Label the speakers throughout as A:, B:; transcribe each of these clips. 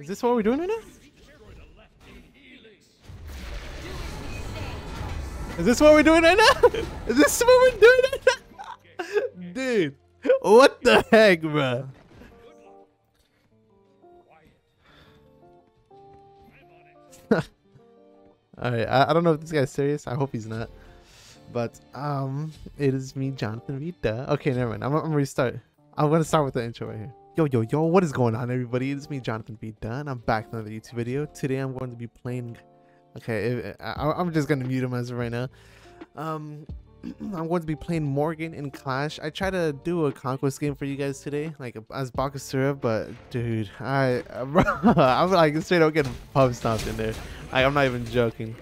A: Is this what we're doing right now? Is this what we're doing right now? Is this what we're doing right now? Dude, what the heck, bro? Alright, I, I don't know if this guy's serious. I hope he's not. But, um, it is me, Jonathan Vduhh. Okay, never mind. I'm, I'm gonna restart. I'm gonna start with the intro right here. Yo, yo, yo, what is going on, everybody? It's me, Jonathan Vduhh, and I'm back with another YouTube video. Today, I'm going to be playing... Okay, I, I'm just gonna mute him as of right now. Um, I'm going to be playing Morrigan in Clash. I try to do a conquest game for you guys today, like as Bakasura, but dude, I, I'm like straight up getting pub stomped in there. Like, I'm not even joking.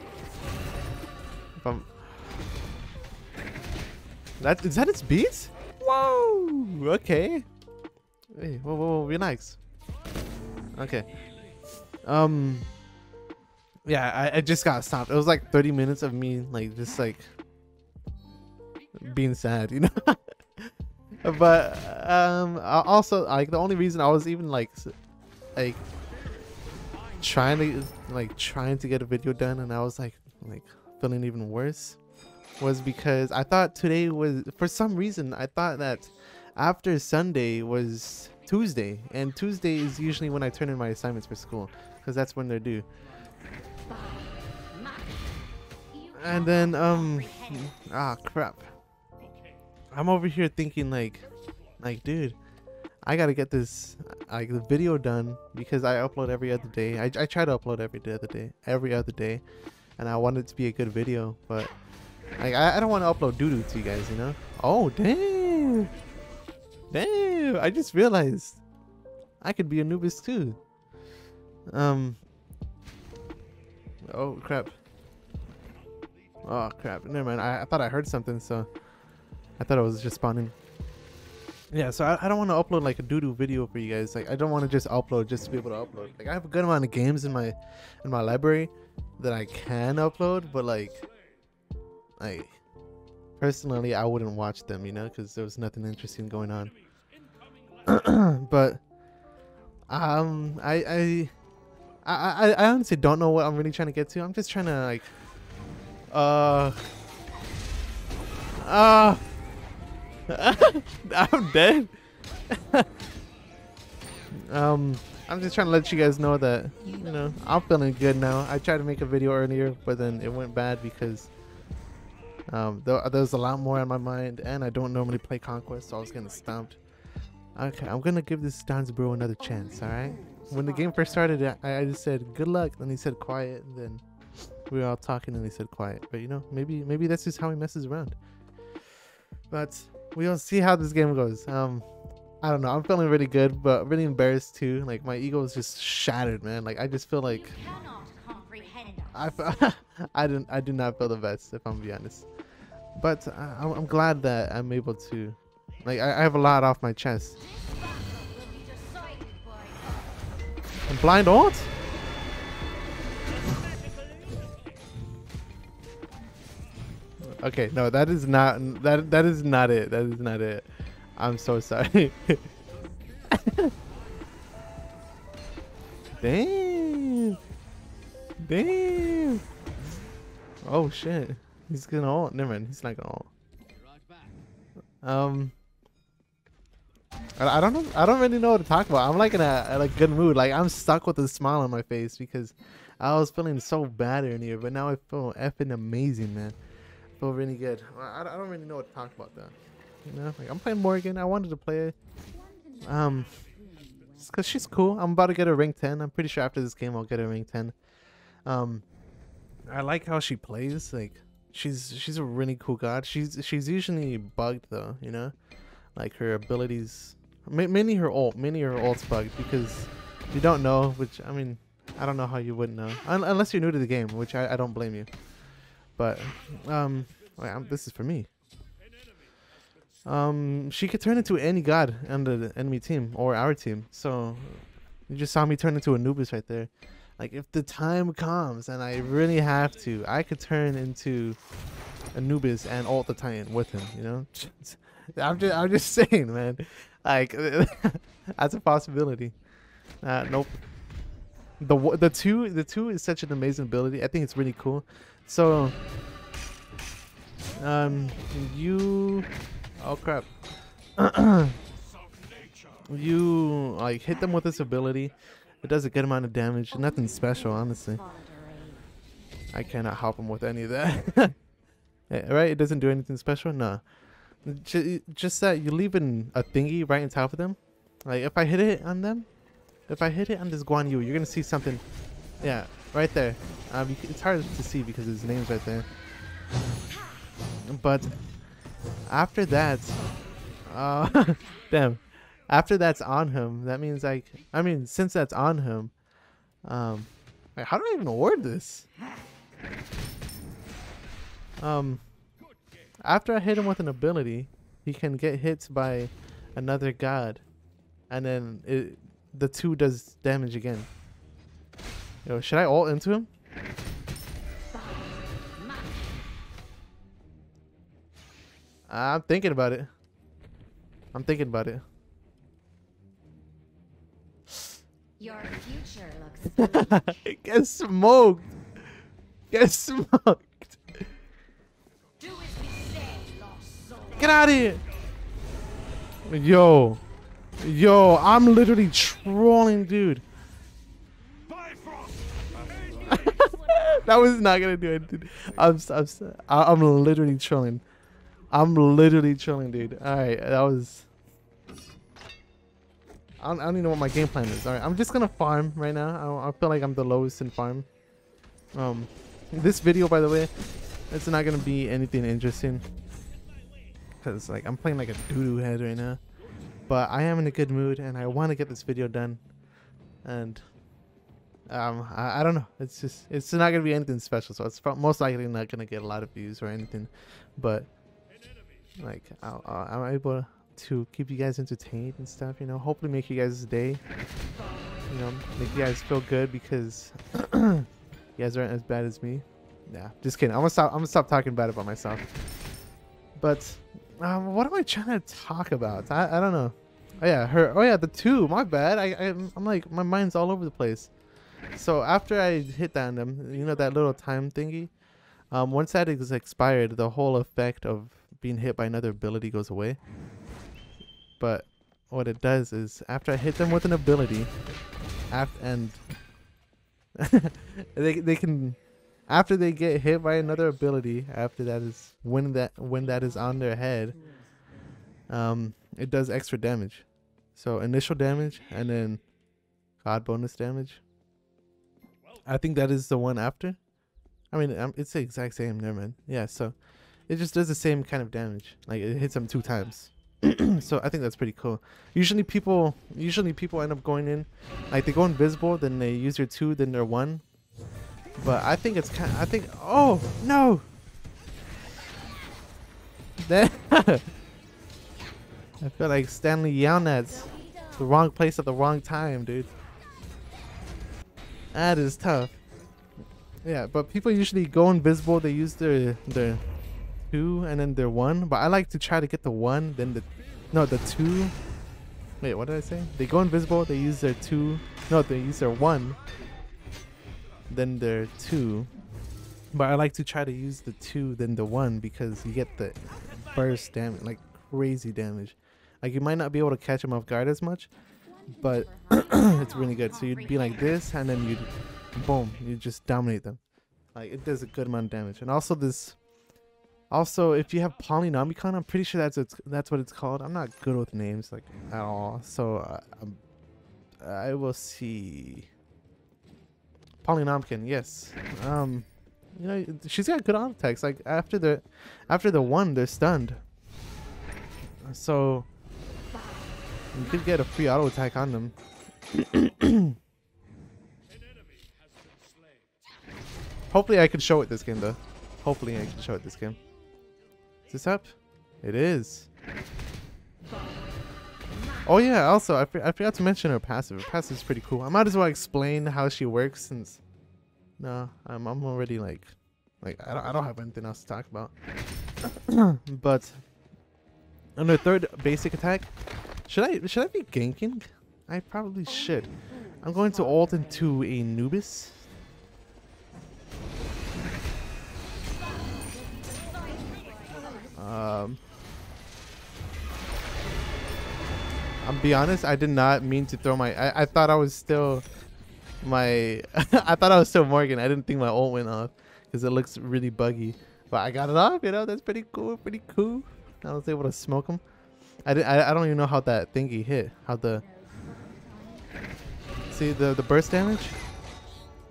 A: If I'm... That is that its beats? Whoa! Okay. Hey, whoa, whoa, whoa, relax. Okay. Um. Yeah, I, I just got stopped. It was like 30 minutes of me like just like being sad, you know. but um, also like the only reason I was even like like trying to like trying to get a video done and I was like like feeling even worse was because I thought today was for some reason I thought that after Sunday was Tuesday and Tuesday is usually when I turn in my assignments for school because that's when they're due. And then um ah crap. I'm over here thinking like like dude I gotta get this like the video done because I upload every other day. I, I try to upload every other day, every other day, and I want it to be a good video. But like I, I don't want to upload doo doo to you guys, you know. Oh damn, damn! I just realized I could be Anubis too. Um. Oh crap. Oh crap! Never mind. I, I thought I heard something, so I thought it was just spawning yeah so i, I don't want to upload like a doo-doo video for you guys like i don't want to just upload just to be able to upload like i have a good amount of games in my in my library that i can upload but like like personally i wouldn't watch them you know because there was nothing interesting going on but um I, I i i honestly don't know what i'm really trying to get to i'm just trying to like uh uh I'm dead. um, I'm just trying to let you guys know that, you know, I'm feeling good now. I tried to make a video earlier, but then it went bad because um, there, there's a lot more on my mind, and I don't normally play Conquest, so I was getting stumped. Okay, I'm gonna give this Bro another chance, alright? When the game first started, I, I just said, good luck, then he said quiet, and then we were all talking and he said quiet. But you know, maybe maybe that's just how he messes around. But we'll see how this game goes. Um, I don't know. I'm feeling really good, but really embarrassed too. Like my ego is just shattered, man. Like I just feel like I I didn't I do not feel the best if I'm gonna be honest. But I, I'm glad that I'm able to, like I, I have a lot off my chest. blind ult? Okay, no, that is not that that is not it. That is not it. I'm so sorry. Damn. Damn. Oh shit. He's gonna ult. Never mind. He's not gonna ult. Um. I, don't know. I don't really know what to talk about. I'm like in a, a like good mood. Like I'm stuck with a smile on my face because I was feeling so bad earlier, but now I feel effing amazing, man I feel really good. I, I don't really know what to talk about though. You know, like I'm playing Morrigan. I wanted to play Um, cause she's cool. I'm about to get a rank 10. I'm pretty sure after this game I'll get a rank 10. Um, I like how she plays. Like, she's she's a really cool god. She's she's usually bugged though. You know, like her abilities. Many her ult. many her ult's bugged because you don't know. Which I mean, I don't know how you wouldn't know unless you're new to the game, which I, I don't blame you. But, um, wait, this is for me. Um, she could turn into any god on the enemy team or our team. So, you just saw me turn into Anubis right there. Like, if the time comes and I really have to, I could turn into Anubis and ult the Titan with him, you know? I'm just, I'm just saying, man. Like, that's a possibility. Uh, nope. the the two the two is such an amazing ability. I think it's really cool. So um you oh crap. you like hit them with this ability. It does a good amount of damage. Nothing special, honestly. I cannot help him with any of that. Eh, right? It doesn't do anything special. No. Ju- Just that you leave an, a thingy right on top of them. Like if I hit it on them, if I hit it on this Guan Yu, you're gonna see something. Yeah, right there. Um, it's hard to see because his name's right there. But after that, uh, damn. After that's on him, that means like, I mean, since that's on him, um, how do I even award this? Um, after I hit him with an ability, he can get hit by another god, and then it, the two does damage again. Yo, should I ult into him? I'm thinking about it. I'm thinking about it.
B: Your future looks
A: Get smoked. Get smoked.
B: Do as we say.
A: Get out of here. Yo. Yo, I'm literally trolling, dude. that was not gonna do anything. I'm, s- I'm, s- I- I'm literally trolling. I'm literally trolling, dude. All right, that was. I don't, I don't even know what my game plan is. All right, I'm just gonna farm right now. I, I feel like I'm the lowest in farm. Um, this video, by the way, it's not gonna be anything interesting. Cause like I'm playing like a doo-doo head right now. But I am in a good mood and I want to get this video done. And um, I, I don't know. It's just it's not gonna be anything special, so it's most likely not gonna get a lot of views or anything. But like I'll, I'm able to keep you guys entertained and stuff. You know, hopefully make you guys' day. You know, make you guys feel good because you guys aren't as bad as me. Yeah, just kidding. I'm gonna stop. I'm gonna stop talking bad about myself. But um, what am I trying to talk about? I, I don't know. Oh yeah, her. Oh yeah, the two. My bad. I, I I'm like my mind's all over the place. So after I hit that on them, you know that little time thingy. Um, once that is expired, the whole effect of being hit by another ability goes away. But what it does is after I hit them with an ability, after and they they can after they get hit by another ability after that is when that when that is on their head um it does extra damage. So initial damage and then god bonus damage. I think that is the one after. I mean um, it's the exact same never mind. Yeah so it just does the same kind of damage. Like it hits them two times so i think that's pretty cool usually people usually people end up going in like they go invisible then they use their two then their one but I think it's kind. Of, I think. Oh no! That. I feel like Stanley Yelnats the wrong place at the wrong time, dude. That is tough. Yeah, but people usually go invisible. They use their their two and then their one. But I like to try to get the one, then the no the two. Wait, what did I say? They go invisible. They use their two. No, they use their one then their two. But I like to try to use the two then the one because you get the burst damage, like crazy damage. Like you might not be able to catch them off guard as much, but it's really good. So you'd be like this, and then you'd boom, you just dominate them. Like it does a good amount of damage. And also this, also if you have Polynomicon, I'm pretty sure that's that's what it's called. I'm not good with names like at all, so uh, um, I will see. Polynomicon, yes. Um, you know, she's got good auto attacks. Like after the, after the one, they're stunned. So you could get a free auto attack on them. Hopefully, I can show it this game though. Hopefully, I can show it this game. Is this up? It is. Oh yeah, also I, I forgot to mention her passive. Her passive is pretty cool. I might as well explain how she works since no, I'm I'm already like like I don't I don't have anything else to talk about. but on her third basic attack, should I should I be ganking? I probably should. I'm going to ult into a Anubis. Um, I'm be honest, I did not mean to throw my. I, I thought I was still my. I thought I was still Morrigan. I didn't think my ult went off because it looks really buggy. But I got it off. You know, that's pretty cool. Pretty cool. I was able to smoke him. I did. I, I don't even know how that thingy hit. How the. See the the burst damage.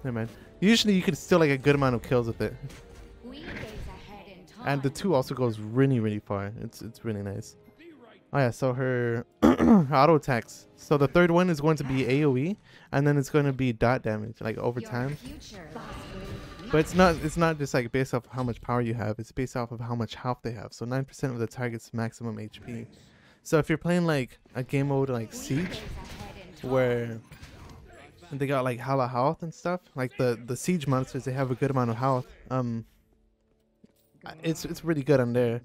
A: Hey man. Usually you could still like a good amount of kills with it. And the two also goes really, really far. It's it's really nice. Oh yeah, so her, auto attacks. So the third one is going to be AOE, and then it's going to be dot damage, like over time. But it's not it's not just like based off how much power you have. It's based off of how much health they have. So nine percent of the target's maximum HP. So if you're playing like a game mode like Siege,
B: gaze ahead in time.
A: where they got like hella health and stuff, like the the Siege monsters, they have a good amount of health. Um, it's it's really good on there.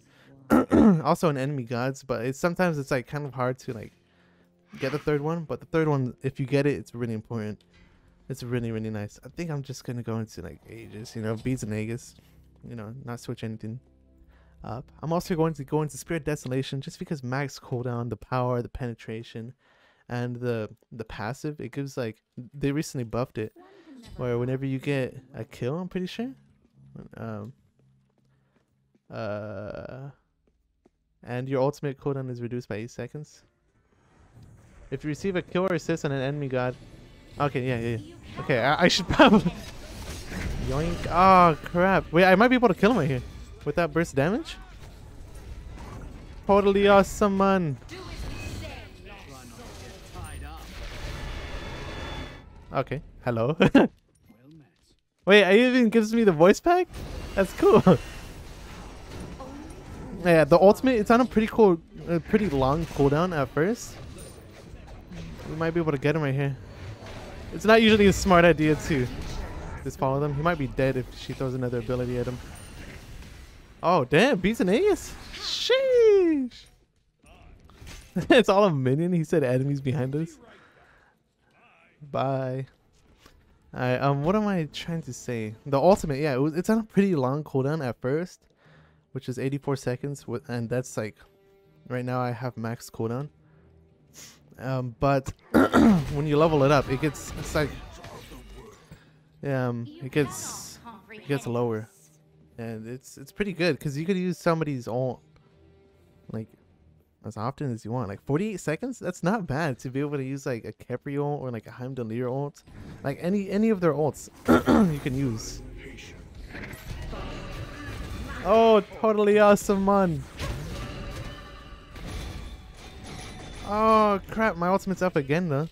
A: also in enemy gods, but it's sometimes it's like kind of hard to like get the third one. But the third one, if you get it, it's really important. It's really really nice. I think I'm just gonna go into like Aegis, you know, beads and Aegis, you know, not switch anything up. I'm also going to go into Spear of Desolation just because max cooldown, the power, the penetration, and the the passive. It gives like they recently buffed it, where whenever you get a kill, I'm pretty sure. Um. Uh. And your ultimate cooldown is reduced by eight seconds. If you receive a kill or assist on an enemy god. Okay, yeah, yeah. yeah. Okay, I, I should probably. Yoink! Oh crap! Wait, I might be able to kill him right here with that burst damage. Totally awesome, man. Okay. Hello. Wait, it even gives me the voice pack? That's cool. yeah, the ultimate, it's on a pretty cool, a pretty long cooldown at first. We might be able to get him right here. It's not usually a smart idea to just follow them. He might be dead if she throws another ability at him. Oh, damn. Beads an Aegis? Sheesh. it's all a minion. He said enemies behind us. Bye. Alright, um, what am I trying to say? The ultimate, yeah, it was, it's on a pretty long cooldown at first, which is 84 seconds, and that's like, right now I have max cooldown. Um, but when you level it up, it gets, it's like, um, it gets, it gets lower, and it's it's pretty good because you could use somebody's ult, like, as often as you want. Like 48 seconds, that's not bad to be able to use like a Khepri ult or like a Heimdallr ult, like any any of their ults you can use. Oh, totally awesome, man. Oh crap, my ultimate's up again though.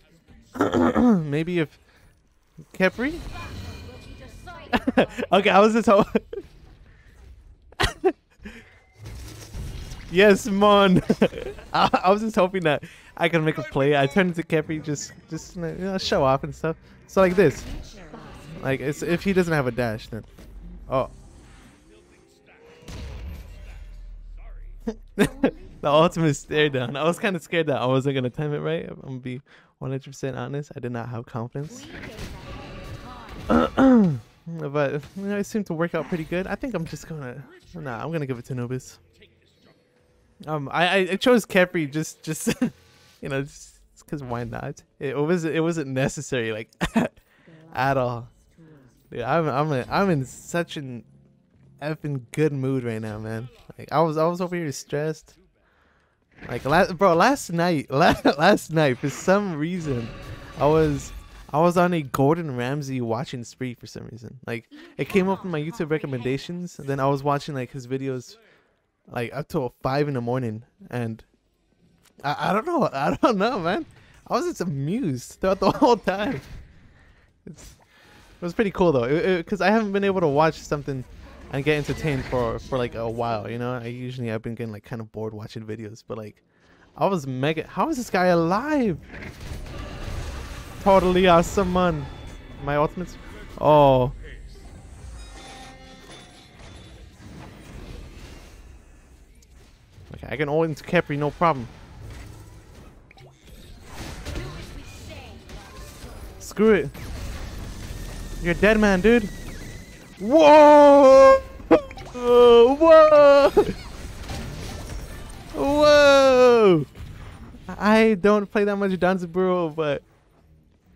A: Maybe if Khepri? okay, I was just hoping. yes, Mon. I, I was just hoping that I could make a play. I turned into Khepri just, just you know, show off and stuff. So like this, like if he doesn't have a dash, then oh. the ultimate stare down. I was kind of scared that I wasn't gonna time it right. I'm gonna be 100% honest. I did not have confidence.
B: We gaze ahead in time.
A: but you know, it seemed to work out pretty good. I think I'm just gonna nah, I'm gonna give it to Nobis. Um, I I chose Khepri just just you know just because why not? It was it wasn't necessary like at all. Dude, I'm I'm a, I'm in such an effing good mood right now, man. Like I was I was over here stressed. Like last bro, last night last, last night for some reason I was I was on a Gordon Ramsay watching spree for some reason. Like it came up in my YouTube recommendations, and then I was watching like his videos, like up till five in the morning, and I, I don't know, I don't know, man. I was just amused throughout the whole time. It's, it was pretty cool though, because I haven't been able to watch something and get entertained for for like a while. You know, I usually I've been getting like kind of bored watching videos, but like I was mega. How is this guy alive? Totally awesome, man. My ultimates. Oh. Okay, I can ult into Khepri, no problem. Screw it. You're a dead man, dude. Whoa! Don't play that much Danzaburou, but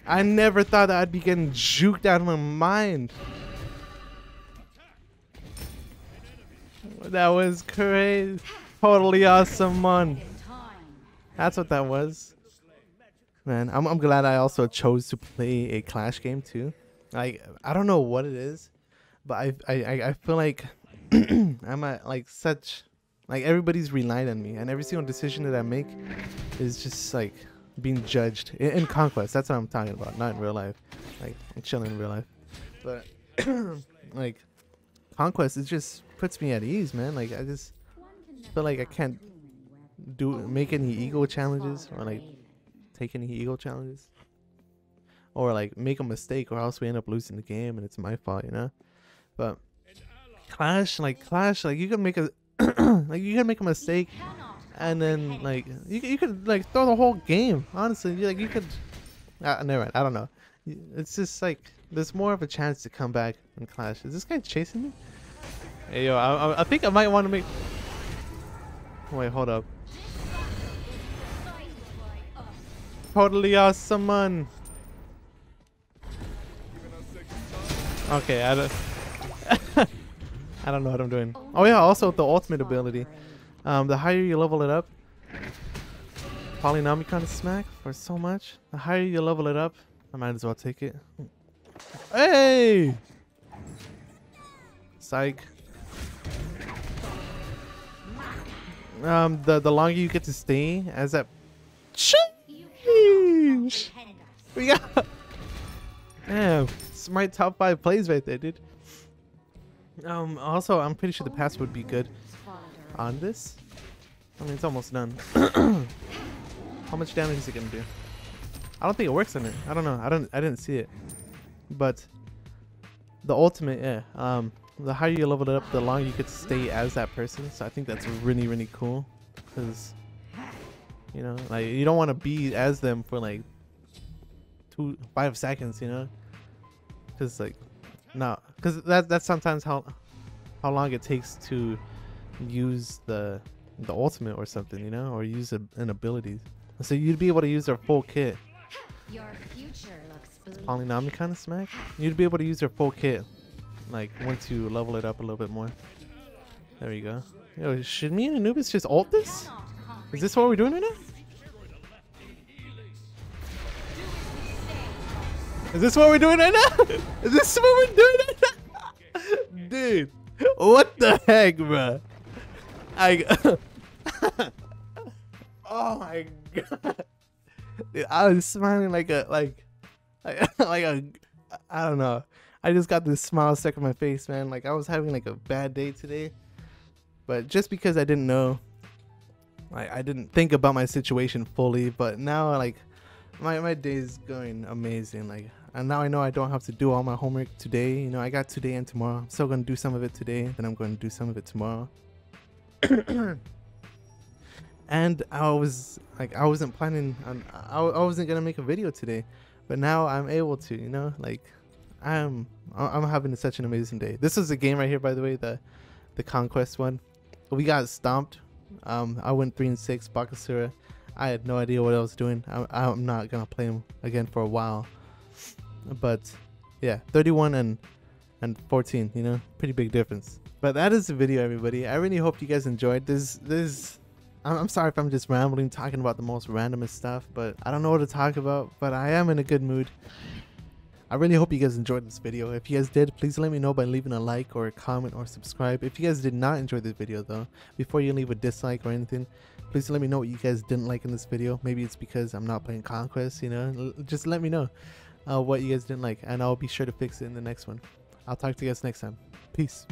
A: I never thought that I'd be getting juked out of my mind. That was crazy. Totally awesome, man. That's what that was. Man, I'm, I'm glad I also chose to play a Clash game too. Like, I don't know what it is, but I I, I- I feel like I'm at like such like everybody's relying on me, and every single decision that I make is just like being judged in, in conquest. That's what I'm talking about, not in real life. Like I'm chilling in real life, but like conquest, it just puts me at ease, man. Like I just feel like I can't do make any ego challenges or like take any ego challenges or like make a mistake or else we end up losing the game and it's my fault you know but clash like clash like you can make a like you can make a mistake and then like you, you could like throw the whole game honestly. You, like you could uh, never mind. I don't know. It's just like there's more of a chance to come back in clash. Is this guy chasing me? Hey yo i, I- I think i might want to make wait hold up. Totally awesome man. Okay i don't i don't know what i'm doing oh yeah also the ultimate ability um the higher you level it up polynomicon smack for so much the higher you level it up i might as well take it hey psych um the the longer you get to stay as that Sheesh. We got. Damn, it's my top five plays right there, dude. Um. Also, I'm pretty sure the pass would be good on this. I mean, it's almost done. How much damage is it gonna do? I don't think it works on it. I don't know. I don't. I didn't see it. But the ultimate, yeah. Um, the higher you level it up, the longer you could stay as that person. So I think that's really, really cool. Cause you know, like you don't want to be as them for like two, five seconds. You know, because like, no, because that that's sometimes how how long it takes to use the the ultimate or something. You know, or use a, an ability. So you'd be able to use their full kit.
B: Your future looks bleak.
A: Kind of smack. You'd be able to use your full kit, like once you level it up a little bit more. There you go. Yo, should me and Anubis just ult this? Is this what we're doing right now? Is this what we're doing right now? Is this what we're doing right what the heck, bro? I. oh my god. Dude, I was smiling like a like, like, like a, I don't know. I just got this smile stuck on my face, man. Like I was having like a bad day today, but just because I didn't know, like I didn't think about my situation fully. But now, like my my day is going amazing. Like and now I know I don't have to do all my homework today. You know, I got today and tomorrow. I'm still gonna do some of it today. Then I'm gonna do some of it tomorrow. and I was like, I wasn't planning on. I, I wasn't gonna make a video today, but now I'm able to. You know, like I'm I'm having such an amazing day. This is a game right here, by the way, the the conquest one. We got stomped. Um, I went three and six. Bakasura. I had no idea what I was doing. I, I'm not gonna play him again for a while. But yeah, 31 and and 14. You know, pretty big difference. But that is the video, everybody. I really hope you guys enjoyed this. This. I'm sorry if I'm just rambling, talking about the most randomest stuff, but I don't know what to talk about. But I am in a good mood. I really hope you guys enjoyed this video. If you guys did, please let me know by leaving a like or a comment or subscribe. If you guys did not enjoy this video though, before you leave a dislike or anything, please let me know what you guys didn't like in this video. Maybe it's because I'm not playing Conquest, you know? Just let me know uh, what you guys didn't like and I'll be sure to fix it in the next one. I'll talk to you guys next time. Peace.